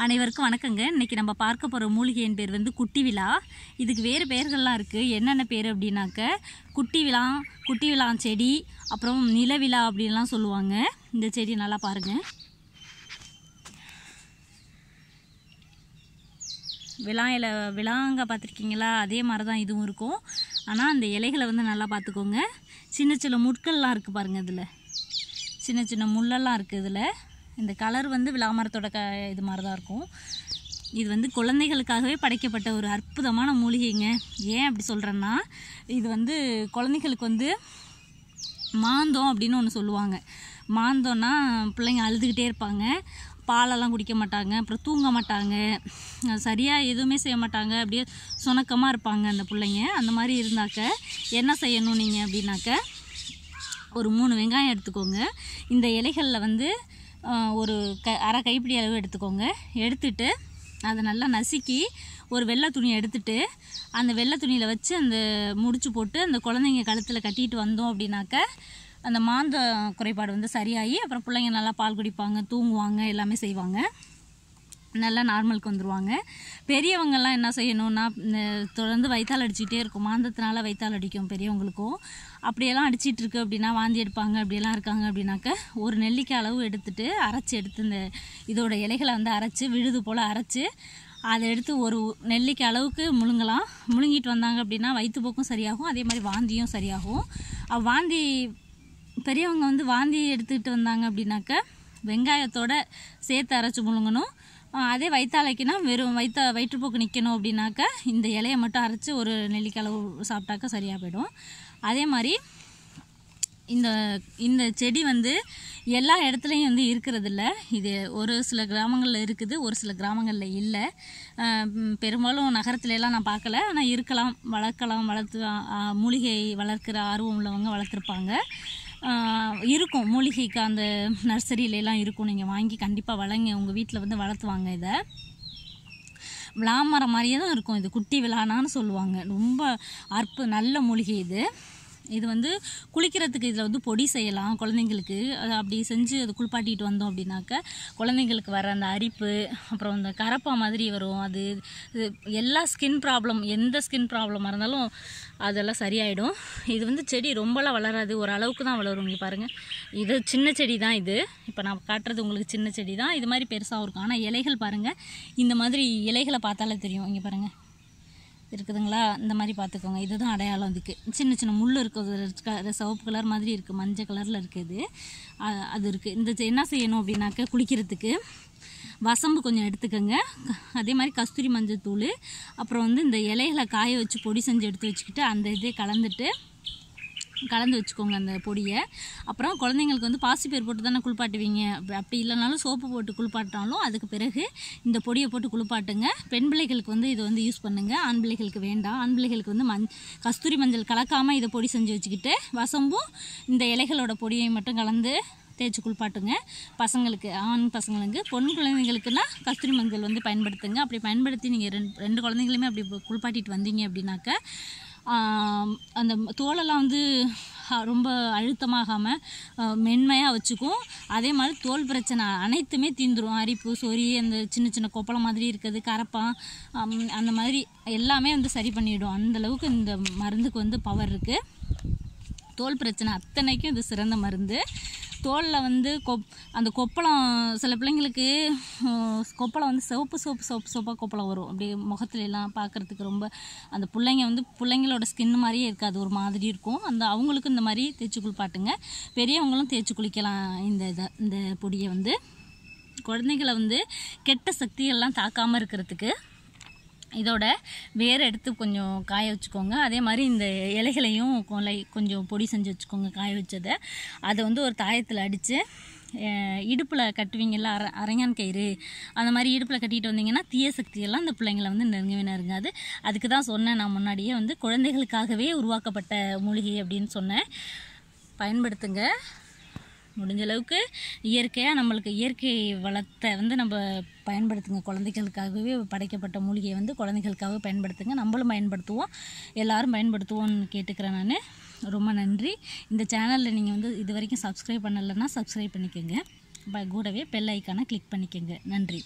அனைவருக்கும் வணக்கங்க. இன்னைக்கு நம்ம பார்க்க போகிற மூலிகையின் பேர் வந்து குட்டி விழா. இதுக்கு வேறு பெயர்கள்லாம் இருக்குது என்னென்ன பேர் அப்படின்னாக்க குட்டி விழா குட்டி விழா செடி அப்புறம் நிலவிழா அப்படின்லாம் சொல்லுவாங்க. இந்த செடி நல்லா பாருங்கள் விழா இலை விழாங்க பார்த்துருக்கீங்களா? அதே மாதிரி தான் இதுவும் இருக்கும். ஆனால் அந்த இலைகளை வந்து நல்லா பார்த்துக்கோங்க. சின்ன சின்ன முட்கள்லாம் இருக்குது பாருங்கள் இதில். சின்ன சின்ன முள்ளெல்லாம் இருக்குது இதில். இந்த கலர் வந்து விளாமரத்தோட க இது மாதிரி தான் இருக்கும். இது வந்து குழந்தைகளுக்காகவே படைக்கப்பட்ட ஒரு அற்புதமான மூலிகைங்க. ஏன் அப்படி சொல்கிறேன்னா இது வந்து குழந்தைகளுக்கு வந்து மாந்தம் அப்படின்னு ஒன்று சொல்லுவாங்க. மாந்தோன்னா பிள்ளைங்க அழுதுகிட்டே இருப்பாங்க. பாலெல்லாம் குடிக்க மாட்டாங்க அப்புறம் தூங்க மாட்டாங்க. சரியாக எதுவுமே செய்ய மாட்டாங்க. அப்படியே சுணக்கமாக இருப்பாங்க அந்த பிள்ளைங்க. அந்த மாதிரி இருந்தாக்க என்ன செய்யணும் நீங்கள் அப்படின்னாக்க ஒரு மூணு வெங்காயம் எடுத்துக்கோங்க. இந்த இலைகளில் வந்து ஒரு க அரை கைப்பிடி அளவு எடுத்துக்கோங்க. எடுத்துட்டு அதை நல்லா நசுக்கி ஒரு வெள்ளை துணியை எடுத்துட்டு அந்த வெள்ளை துணியில் வச்சு அந்த முடிச்சு போட்டு அந்த குழந்தைங்க கழுத்தில் கட்டிட்டு வந்தோம் அப்படின்னாக்க அந்த மாந்த குறைபாடு வந்து சரியாகி அப்புறம் பிள்ளைங்க நல்லா பால் குடிப்பாங்க தூங்குவாங்க எல்லாமே செய்வாங்க. நல்லா நார்மலுக்கு வந்துடுவாங்க பெரியவங்கள்லாம் என்ன செய்யணும்னா இந்த தொடர்ந்து வயிற்றால் அடிச்சுக்கிட்டே இருக்கும். மாந்தத்தினால வயிற்றால் அடிக்கும் பெரியவங்களுக்கும். அப்படியெல்லாம் அடிச்சிட்டு இருக்கு அப்படின்னா வாந்தி எடுப்பாங்க அப்படியெல்லாம் இருக்காங்க அப்படின்னாக்க ஒரு நெல்லிக்காய் அளவு எடுத்துட்டு அரைச்சி எடுத்து இந்த இதோட இலைகளை வந்து அரைச்சி விழுது போல் அரைச்சி அதை எடுத்து ஒரு நெல்லிக்காய் அளவுக்கு முழுங்கலாம். முழுங்கிட்டு வந்தாங்க அப்படின்னா வயிற்றுப்போக்கும் சரியாகும். அதே மாதிரி வாந்தியும் சரியாகும். வாந்தி பெரியவங்க வந்து வாந்தி எடுத்துக்கிட்டு வந்தாங்க அப்படின்னாக்க வெங்காயத்தோட சேர்த்து அரைச்சி முழுங்கணும். அதே வயிற்றாலைக்குனா வெறும் வயிற்ற வயிற்றுப்போக்கு நிற்கணும் அப்படின்னாக்கா இந்த இலையை மட்டும் அரைச்சி ஒரு நெல்லிக்காய் சாப்பிட்டாக்கா சாப்பிட்டாக்க சரியாக போயிடும். அதே மாதிரி இந்த இந்த செடி வந்து எல்லா இடத்துலையும் வந்து இருக்கிறதில்ல. இது ஒரு சில கிராமங்களில் இருக்குது ஒரு சில கிராமங்களில் இல்லை. பெரும்பாலும் நகரத்துலலாம் நான் பார்க்கல. ஆனால் இருக்கலாம் வளர்க்கலாம் வளர்த்து மூலிகை வளர்க்குற ஆர்வம் உள்ளவங்க வளர்த்துருப்பாங்க. இருக்கும். மூலிகைக்கு அந்த நர்சரியில எல்லாம் இருக்கும். நீங்கள் வாங்கி கண்டிப்பாக வளங்க. உங்கள் வீட்டில் வந்து வளர்த்துவாங்க இதை. விளாமரம் மாதிரியே தான் இருக்கும். இது குட்டி விளானான்னு சொல்லுவாங்க. ரொம்ப அற்பு நல்ல மூலிகை இது. இது வந்து குளிக்கிறதுக்கு இதில் வந்து பொடி செய்யலாம் குழந்தைங்களுக்கு. அது அப்படி செஞ்சு அது குளிப்பாட்டிட்டு வந்தோம் அப்படின்னாக்க குழந்தைங்களுக்கு வர அந்த அரிப்பு அப்புறம் இந்த கரப்பா மாதிரி வரும். அது இது எல்லா ஸ்கின் ப்ராப்ளம் எந்த ஸ்கின் ப்ராப்ளமாக இருந்தாலும் அதெல்லாம் சரியாயிடும். இது வந்து செடி ரொம்பலாம் வளராது. ஒரு அளவுக்கு தான் வளரும். இங்கே பாருங்கள் இது சின்ன செடி தான் இது. இப்போ நான் காட்டுறது உங்களுக்கு சின்ன செடி தான். இது மாதிரி பெருசாகவும் இருக்கும். ஆனால் இலைகள் பாருங்கள் இந்த மாதிரி இலைகளை பார்த்தாலே தெரியும். இங்கே பாருங்கள் இருக்குதுங்களா? இந்த மாதிரி பார்த்துக்கோங்க. இதுதான் அடையாளம் இதுக்கு சின்ன சின்ன முள் இருக்குது சிவப்பு கலர் மாதிரி இருக்குது மஞ்சள் கலரில் இருக்குது அது இருக்குது இந்த என்ன செய்யணும் அப்படின்னாக்க குளிக்கிறதுக்கு வசம்பு கொஞ்சம் எடுத்துக்கோங்க. அதே மாதிரி கஸ்தூரி மஞ்சள் தூள். அப்புறம் வந்து இந்த இலைகளை காய வச்சு பொடி செஞ்சு எடுத்து வச்சுக்கிட்டு அந்த இதே கலந்துட்டு கலந்து வச்சுக்கோங்க அந்த பொடியை. அப்புறம் குழந்தைங்களுக்கு வந்து பாசிப்பேர் போட்டு தானே குளிப்பாட்டுவீங்க. அப்படி- இல்லைனாலும் சோப்பு போட்டு குளிப்பாட்டினாலும் அதுக்கு பிறகு இந்த பொடியை போட்டு குளிப்பாட்டுங்க. பெண் பிள்ளைகளுக்கு வந்து இது வந்து யூஸ் பண்ணுங்க. ஆண் பிள்ளைகளுக்கு வேண்டாம். ஆண் பிள்ளைகளுக்கு வந்து மஞ் கஸ்தூரி மஞ்சள் கலக்காமல் இதை பொடி செஞ்சு வச்சுக்கிட்டு வசம்பும் இந்த இலைகளோட பொடியை மட்டும் கலந்து தேய்ச்சி குளிப்பாட்டுங்க. பசங்களுக்கு ஆண் பசங்களுக்கு பொன் குழந்தைங்களுக்குன்னா கஸ்தூரி மஞ்சள் வந்து பயன்படுத்துங்க. அப்படி பயன்படுத்தி நீங்கள் ரெண்டு ரெண்டு குழந்தைங்களுமே அப்படி குளிப்பாட்டிட்டு வந்தீங்க அப்படின்னாக்க அந்த தோலெல்லாம் வந்து ரொம்ப அழுத்தமாகாமல் மென்மையாக வச்சுக்கும். அதே மாதிரி தோல் பிரச்சனை அனைத்துமே தீந்துடும் அரிப்பு சொறி அந்த சின்ன சின்ன கொப்பளம் மாதிரி இருக்குது கரப்பான் அந்த மாதிரி எல்லாமே வந்து சரி பண்ணிவிடும் அந்தளவுக்கு இந்த மருந்துக்கு வந்து பவர் இருக்குது தோல் பிரச்சனை அத்தனைக்கும் இது சிறந்த மருந்து. தோலில் வந்து கொப் அந்த கொப்பளம் சில பிள்ளைங்களுக்கு கொப்பளம் வந்து சிவப்பு சிவப்பு சிவப்பு சிவப்பாக கொப்பளம் வரும். அப்படியே முகத்துல எல்லாம் பார்க்குறதுக்கு ரொம்ப அந்த பிள்ளைங்க வந்து பிள்ளைங்களோட ஸ்கின் மாதிரியே இருக்காது. ஒரு மாதிரி இருக்கும். அந்த அவங்களுக்கும் இந்த மாதிரி தேய்ச்சி குளிப்பாட்டுங்க பெரியவங்களும் தேய்ச்சி குளிக்கலாம் இந்த இதை இந்த பொடியை வந்து. குழந்தைகளை வந்து கெட்ட சக்தியெல்லாம் தாக்காமல் இருக்கிறதுக்கு இதோட வேர் எடுத்து கொஞ்சம் காய வச்சுக்கோங்க. அதே மாதிரி இந்த இலைகளையும் கொலை கொஞ்சம் பொடி செஞ்சு வச்சுக்கோங்க காய வச்சதை. அதை வந்து ஒரு தாயத்தில் அடித்து இடுப்பில் கட்டுவீங்கல்ல அர அரங்கான் கயிறு. அந்த மாதிரி இடுப்பில் கட்டிட்டு வந்தீங்கன்னா தீய சக்தியெல்லாம் இந்த பிள்ளைங்களை வந்து நெருங்கவே நெருங்காது அதுக்கு தான் சொன்னேன் நான் முன்னாடியே வந்து குழந்தைகளுக்காகவே உருவாக்கப்பட்ட மூலிகை அப்படின்னு சொன்னேன். பயன்படுத்துங்க. முடிஞ்ச அளவுக்கு இயற்கையாக நம்மளுக்கு இயற்கை வளத்தை வந்து நம்ம பயன்படுத்துங்க. குழந்தைகளுக்காகவே படைக்கப்பட்ட மூலிகையை வந்து குழந்தைகளுக்காகவே பயன்படுத்துங்க. நம்மளும் பயன்படுத்துவோம். எல்லோரும் பயன்படுத்துவோம்னு கேட்டுக்கிறேன் நான். ரொம்ப நன்றி. இந்த சேனலில் நீங்கள் வந்து இது வரைக்கும் சப்ஸ்கிரைப் பண்ணலைன்னா சப்ஸ்கிரைப் பண்ணிக்கோங்க. கூடவே பெல் ஐக்கானை கிளிக் பண்ணிக்கோங்க. நன்றி.